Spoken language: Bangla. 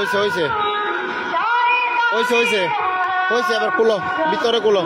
হয়েছে হয়েছে। হয়েছে হয়েছে। হয়েছে আবার কুলো ভিতরে কুলো।